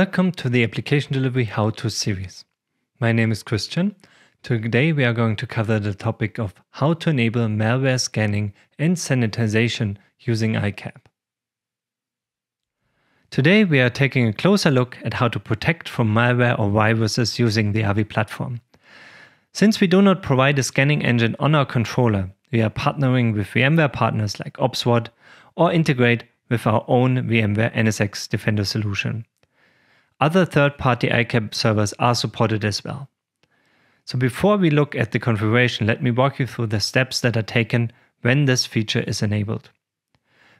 Welcome to the Application Delivery How To series. My name is Christian. Today we are going to cover the topic of how to enable malware scanning and sanitization using ICAP. Today we are taking a closer look at how to protect from malware or viruses using the AVI platform. Since we do not provide a scanning engine on our controller, we are partnering with VMware partners like OPSWAT or integrate with our own VMware NSX Defender solution. Other third-party ICAP servers are supported as well. So before we look at the configuration, let me walk you through the steps that are taken when this feature is enabled.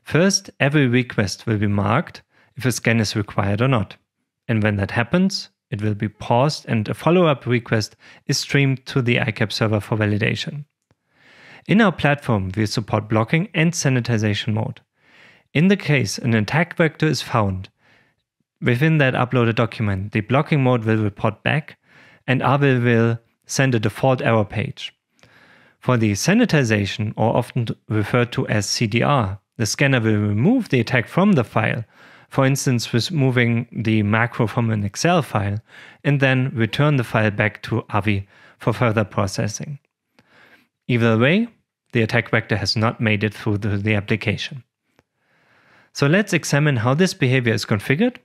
First, every request will be marked if a scan is required or not. And when that happens, it will be paused and a follow-up request is streamed to the ICAP server for validation. In our platform, we support blocking and sanitization mode. In the case an attack vector is found, Within that uploaded document, the blocking mode will report back and AVI will send a default error page. For the sanitization, or often referred to as CDR, the scanner will remove the attack from the file, for instance removing the macro from an Excel file, and then return the file back to AVI for further processing. Either way, the attack vector has not made it through the, the application. So let's examine how this behavior is configured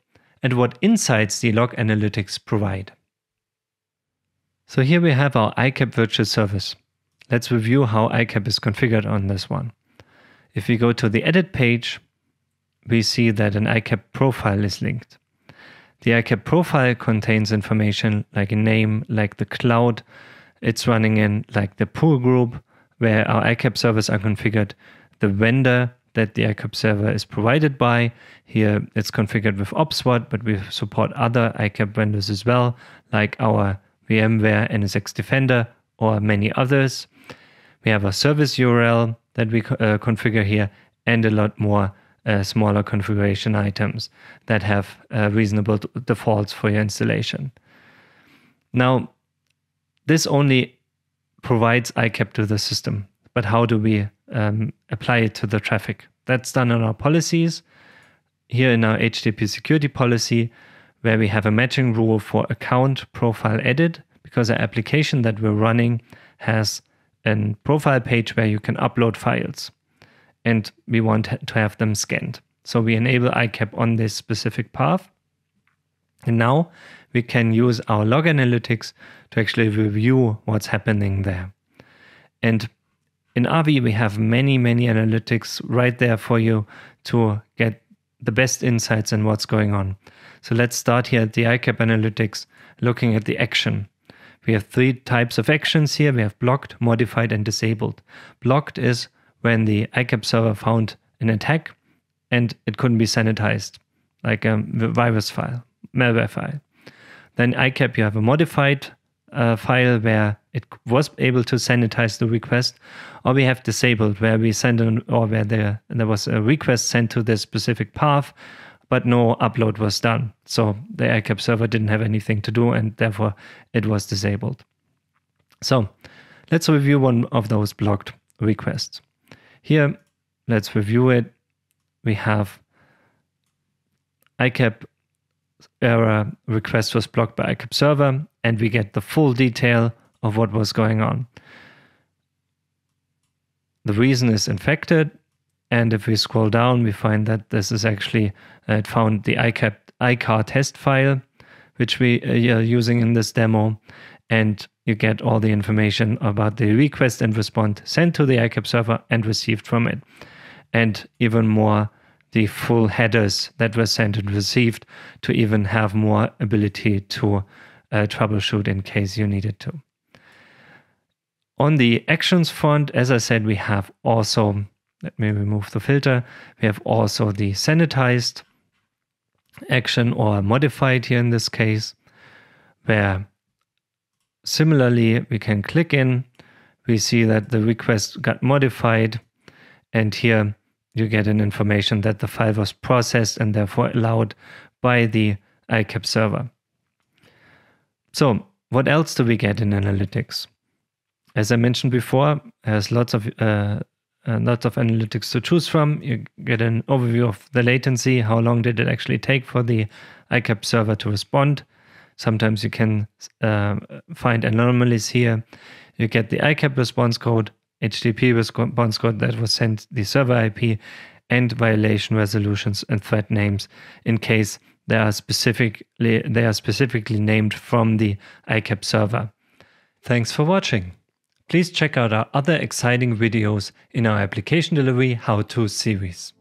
and what insights the log analytics provide. So here we have our ICAP virtual service. Let's review how ICAP is configured on this one. If we go to the edit page, we see that an ICAP profile is linked. The ICAP profile contains information like a name, like the cloud it's running in, like the pool group where our ICAP servers are configured, the vendor that the ICAP server is provided by. Here it's configured with OPSWAT, but we support other ICAP vendors as well, like our VMware NSX Defender or many others. We have a service URL that we uh, configure here and a lot more uh, smaller configuration items that have uh, reasonable defaults for your installation. Now, this only provides ICAP to the system, but how do we um, apply it to the traffic. That's done in our policies. Here in our HTTP security policy, where we have a matching rule for account profile edit, because our application that we're running has a profile page where you can upload files and we want to have them scanned. So we enable ICAP on this specific path. And now we can use our log analytics to actually review what's happening there. And in AVI, we have many, many analytics right there for you to get the best insights in what's going on. So let's start here at the ICAP analytics, looking at the action. We have three types of actions here. We have blocked, modified, and disabled. Blocked is when the ICAP server found an attack and it couldn't be sanitized, like a virus file, malware file. Then ICAP, you have a modified uh, file where it was able to sanitize the request, or we have disabled where we send an, or where there, there was a request sent to this specific path, but no upload was done. So the ICAP server didn't have anything to do and therefore it was disabled. So let's review one of those blocked requests. Here, let's review it. We have ICAP error request was blocked by ICAP server and we get the full detail of what was going on. The reason is infected. And if we scroll down, we find that this is actually, uh, it found the ICAP EICAR test file, which we uh, are using in this demo. And you get all the information about the request and response sent to the ICAP server and received from it. And even more, the full headers that were sent and received to even have more ability to uh, troubleshoot in case you needed to. On the actions front, as I said, we have also, let me remove the filter, we have also the sanitized action or modified here in this case, where similarly we can click in, we see that the request got modified, and here you get an information that the file was processed and therefore allowed by the ICAP server. So what else do we get in analytics? As I mentioned before, there's lots of uh, uh, lots of analytics to choose from. You get an overview of the latency, how long did it actually take for the ICAP server to respond. Sometimes you can uh, find anomalies here. You get the ICAP response code, HTTP response code that was sent the server IP, and violation resolutions and threat names in case they are specifically they are specifically named from the ICAP server. Thanks for watching. Please check out our other exciting videos in our application delivery how-to series.